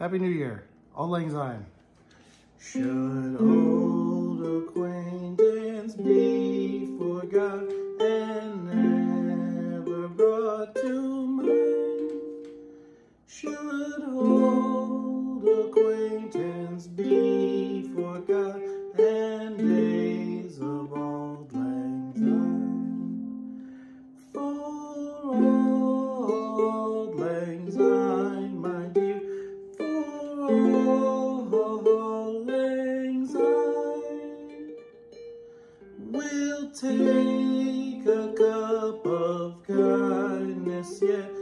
Happy New Year. Auld Lang Syne. Should old acquaintance be forgot and never brought to mind? Should old acquaintance be take a cup of kindness all.